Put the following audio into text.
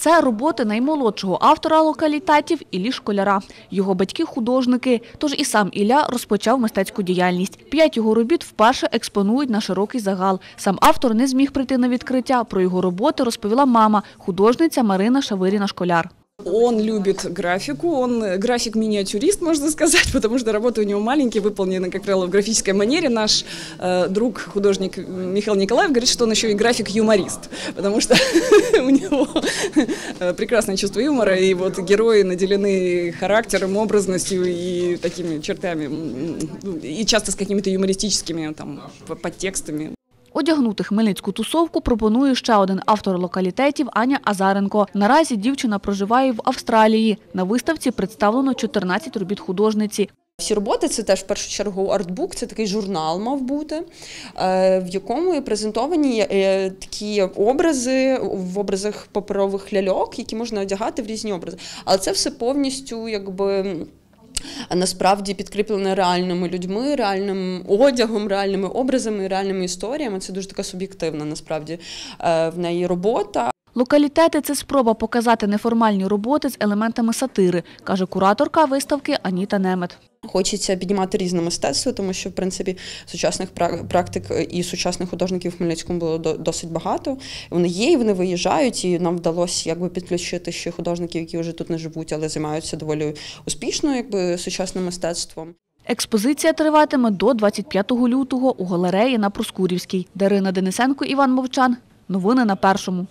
Це роботи наймолодшого автора локалітатів Іллі Школяра. Його батьки – художники, тож і сам Ілля розпочав мистецьку діяльність. П'ять його робіт вперше експонують на широкий загал. Сам автор не зміг прийти на відкриття. Про його роботи розповіла мама, художниця Марина Шавиріна-Школяр. Он любит графику, он график-миниатюрист, можно сказать, потому что работы у него маленькие, выполнены, как правило, в графической манере. Наш э, друг, художник Михаил Николаев, говорит, что он еще и график-юморист, потому что у него э, прекрасное чувство юмора, и вот герои наделены характером, образностью и такими чертами, и часто с какими-то юмористическими там подтекстами. Одягнути хмельницьку тусовку пропонує ще один автор локалітетів Аня Азаренко. Наразі дівчина проживає в Австралії. На виставці представлено 14 робіт художниці. Всі роботи це теж в першу чергу артбук, це такий журнал мав бути, е, в якому є презентовані е, такі образи в образах паперових ляльок, які можна одягати в різні образи. Але це все повністю якби. Насправді підкріплена реальними людьми, реальним одягом, реальними образами, реальними історіями. Це дуже така суб'єктивна насправді е, в неї робота. Локалітети – це спроба показати неформальні роботи з елементами сатири, каже кураторка виставки Аніта Немет. Хочеться піднімати різне мистецтво, тому що в принципі сучасних практик і сучасних художників в Хмельницькому було досить багато. Вони є, і вони виїжджають, і нам вдалося якби підключити ще художників, які вже тут не живуть, але займаються доволі успішно, якби сучасним мистецтвом. Експозиція триватиме до 25 лютого у галереї на Проскурівській. Дарина Денисенко, Іван Мовчан. Новини на Першому.